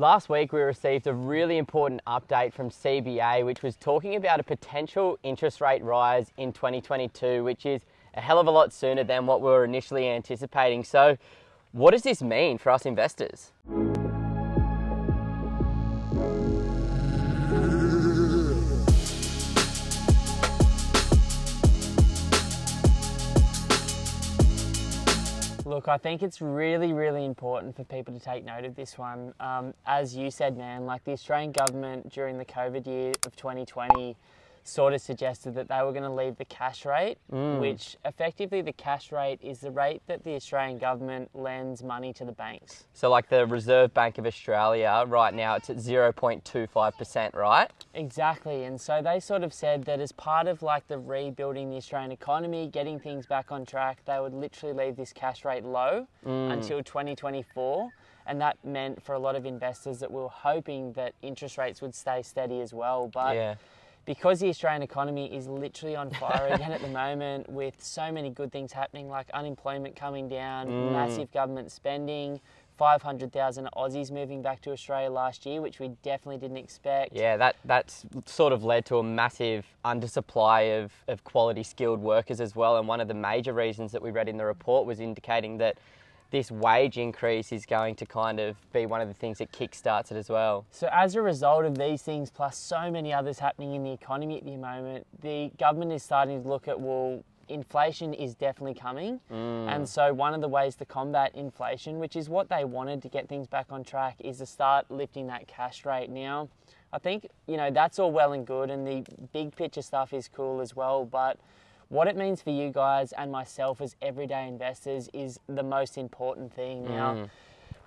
Last week, we received a really important update from CBA, which was talking about a potential interest rate rise in 2022, which is a hell of a lot sooner than what we were initially anticipating. So, what does this mean for us investors? Look, I think it's really, really important for people to take note of this one. Um, as you said, man, like the Australian government during the COVID year of 2020 sort of suggested that they were going to leave the cash rate, mm. which effectively the cash rate is the rate that the Australian government lends money to the banks. So, like the Reserve Bank of Australia, right now it's at 0.25%, right? Exactly. And so they sort of said that as part of like the rebuilding the Australian economy, getting things back on track, they would literally leave this cash rate low mm. until 2024 and that meant for a lot of investors that we were hoping that interest rates would stay steady as well. But yeah because the Australian economy is literally on fire again at the moment with so many good things happening like unemployment coming down, mm. massive government spending, 500,000 Aussies moving back to Australia last year, which we definitely didn't expect. Yeah, that, that's sort of led to a massive undersupply of, of quality skilled workers as well. And one of the major reasons that we read in the report was indicating that this wage increase is going to kind of be one of the things that kickstarts it as well. So, as a result of these things, plus so many others happening in the economy at the moment, the government is starting to look at well, inflation is definitely coming. Mm. And so, one of the ways to combat inflation, which is what they wanted to get things back on track, is to start lifting that cash rate. Now, I think, you know, that's all well and good, and the big picture stuff is cool as well, but what it means for you guys and myself as everyday investors is the most important thing. Now, mm.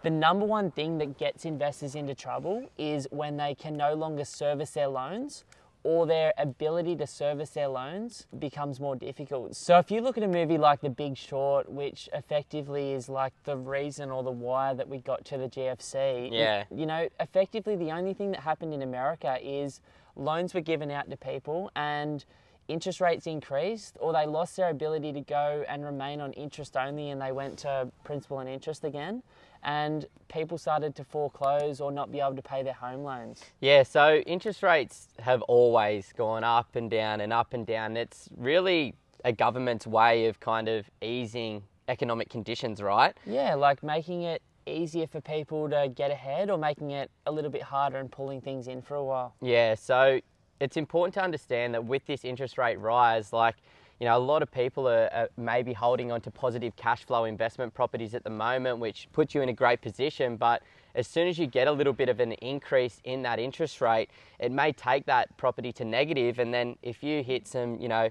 the number one thing that gets investors into trouble is when they can no longer service their loans or their ability to service their loans becomes more difficult. So if you look at a movie like The Big Short, which effectively is like the reason or the why that we got to the GFC, yeah. you know, effectively the only thing that happened in America is loans were given out to people and interest rates increased or they lost their ability to go and remain on interest only and they went to principal and interest again and people started to foreclose or not be able to pay their home loans. Yeah, so interest rates have always gone up and down and up and down. It's really a government's way of kind of easing economic conditions, right? Yeah, like making it easier for people to get ahead or making it a little bit harder and pulling things in for a while. Yeah, so it's important to understand that with this interest rate rise, like, you know, a lot of people are, are, maybe holding on to positive cash flow investment properties at the moment, which puts you in a great position. But as soon as you get a little bit of an increase in that interest rate, it may take that property to negative, And then if you hit some, you know,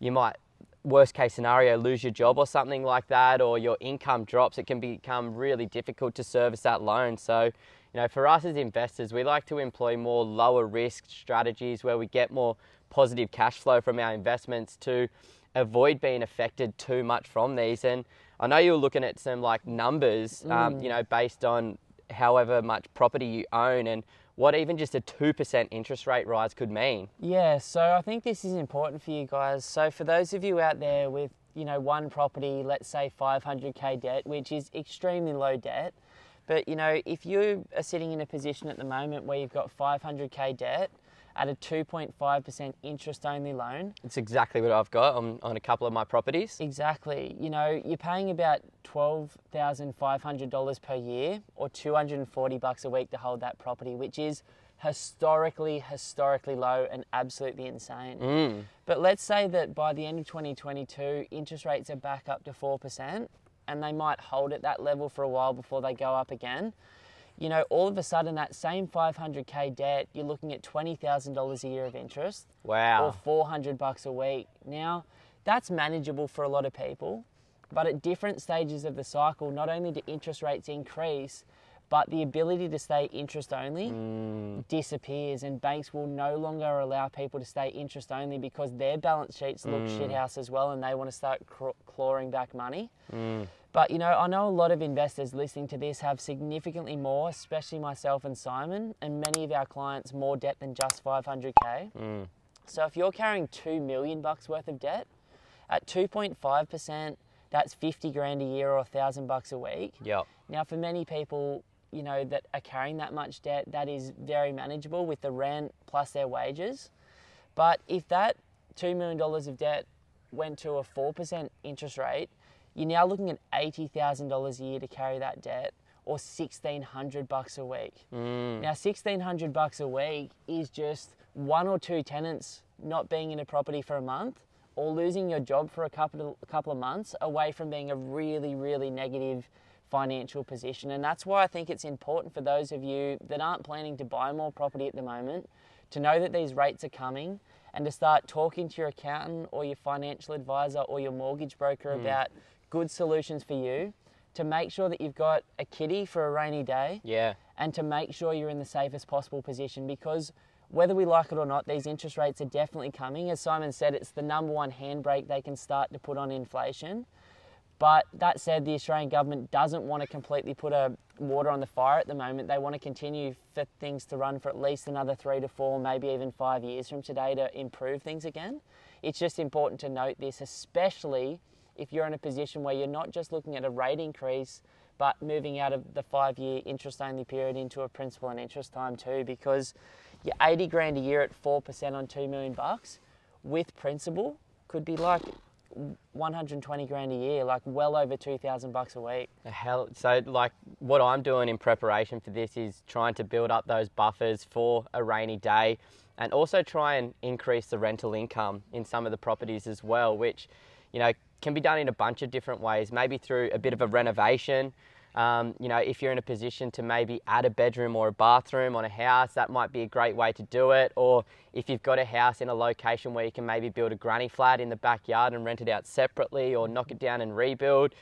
you might worst case scenario lose your job or something like that or your income drops it can become really difficult to service that loan so you know, for us as investors, we like to employ more lower risk strategies where we get more positive cash flow from our investments to avoid being affected too much from these. And I know you're looking at some like numbers, um, mm. you know, based on however much property you own and what even just a 2% interest rate rise could mean. Yeah, so I think this is important for you guys. So for those of you out there with, you know, one property, let's say 500k debt, which is extremely low debt, but you know, if you are sitting in a position at the moment where you've got 500k debt at a 2.5% interest only loan. It's exactly what I've got on, on a couple of my properties. Exactly. You know, you're paying about $12,500 per year or 240 bucks a week to hold that property, which is historically, historically low and absolutely insane. Mm. But let's say that by the end of 2022, interest rates are back up to 4% and they might hold at that level for a while before they go up again. You know, all of a sudden, that same 500k debt, you're looking at $20,000 a year of interest. Wow. Or 400 bucks a week. Now, that's manageable for a lot of people, but at different stages of the cycle, not only do interest rates increase, but the ability to stay interest only mm. disappears, and banks will no longer allow people to stay interest only because their balance sheets look mm. shithouse as well, and they want to start clawing back money. Mm. But you know, I know a lot of investors listening to this have significantly more, especially myself and Simon, and many of our clients more debt than just 500k. Mm. So if you're carrying two million bucks worth of debt at 2.5%, that's 50 grand a year or a thousand bucks a week. Yep. Now, for many people, you know, that are carrying that much debt, that is very manageable with the rent plus their wages. But if that $2 million of debt went to a 4% interest rate, you're now looking at $80,000 a year to carry that debt or 1600 bucks a week. Mm. Now 1600 bucks a week is just one or two tenants not being in a property for a month or losing your job for a couple of, a couple of months away from being a really really negative financial position and that's why I think it's important for those of you that aren't planning to buy more property at the moment to know that these rates are coming and to start talking to your accountant or your financial advisor or your mortgage broker hmm. about good solutions for you to make sure that you've got a kitty for a rainy day Yeah. and to make sure you're in the safest possible position because whether we like it or not, these interest rates are definitely coming. As Simon said, it's the number one handbrake they can start to put on inflation. But that said, the Australian government doesn't want to completely put a water on the fire at the moment. They want to continue for things to run for at least another three to four, maybe even five years from today to improve things again. It's just important to note this, especially if you're in a position where you're not just looking at a rate increase, but moving out of the five year interest only period into a principal and interest time too, because your 80 grand a year at 4% on 2 million bucks with principal could be like 120 grand a year, like well over 2,000 bucks a week. Hell, so like what I'm doing in preparation for this is trying to build up those buffers for a rainy day, and also try and increase the rental income in some of the properties as well, which you know can be done in a bunch of different ways. Maybe through a bit of a renovation. Um, you know, if you're in a position to maybe add a bedroom or a bathroom on a house, that might be a great way to do it. Or if you've got a house in a location where you can maybe build a granny flat in the backyard and rent it out separately, or knock it down and rebuild.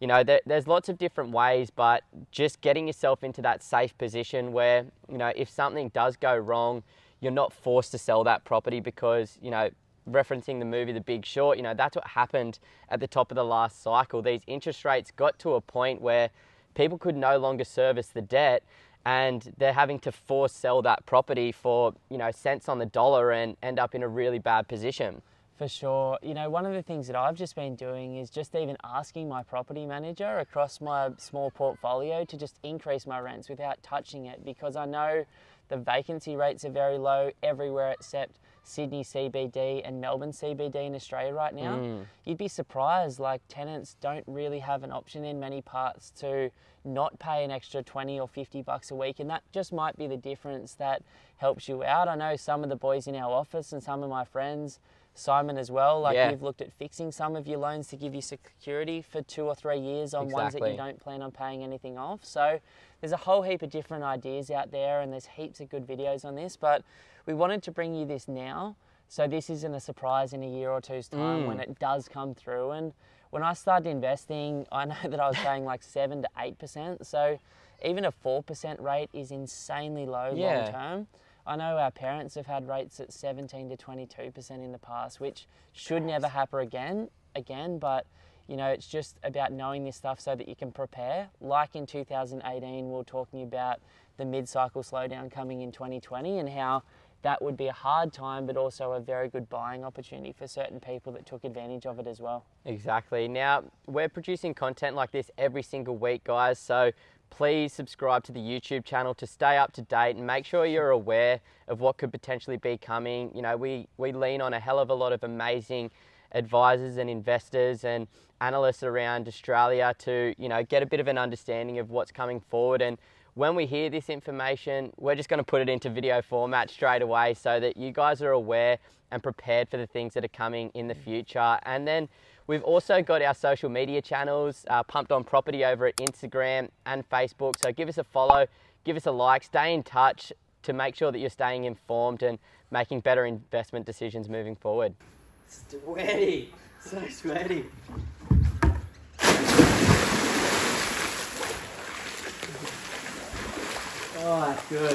You know, there, there's lots of different ways, but just getting yourself into that safe position where, you know, if something does go wrong, you're not forced to sell that property because, you know, referencing the movie The Big Short, you know, that's what happened at the top of the last cycle. These interest rates got to a point where people could no longer service the debt and they're having to force sell that property for, you know, cents on the dollar and end up in a really bad position. For sure. You know, one of the things that I've just been doing is just even asking my property manager across my small portfolio to just increase my rents without touching it because I know the vacancy rates are very low everywhere except Sydney CBD and Melbourne CBD in Australia right now. Mm. You'd be surprised, like, tenants don't really have an option in many parts to not pay an extra 20 or 50 bucks a week, and that just might be the difference that helps you out. I know some of the boys in our office and some of my friends Simon as well. Like Yeah. you've looked at fixing some of your loans to give you security for two or three years on ones that you don't plan on paying anything off. So there's a whole heap of different ideas out there, and there's heaps of good videos on this. But we wanted to bring you this now, so this isn't a surprise in a year or two's time when mm. it does come through. And when I started investing, I know that I was paying like seven to eight percent. So even a four percent rate is insanely low Yeah. long term. I know our parents have had rates at 17 to 22% in the past, which should never happen again, again, but you know, it's just about knowing this stuff so that you can prepare. Like in 2018, we were talking about the mid-cycle slowdown coming in 2020 and how that would be a hard time, but also a very good buying opportunity for certain people that took advantage of it as well. Exactly. Now, we're producing content like this every single week, guys. So please subscribe to the YouTube channel to stay up to date and make sure you're aware of what could potentially be coming. You know, we, we lean on a hell of a lot of amazing advisors and investors and analysts around Australia to, you know, get a bit of an understanding of what's coming forward. And when we hear this information, we're just going to put it into video format straight away so that you guys are aware and prepared for the things that are coming in the future. And then we've also got our social media channels, uh, Pumped on Property over at Instagram and Facebook. So give us a follow, give us a like, stay in touch to make sure that you're staying informed and making better investment decisions moving forward. Sweaty, so sweaty. Oh, that's good.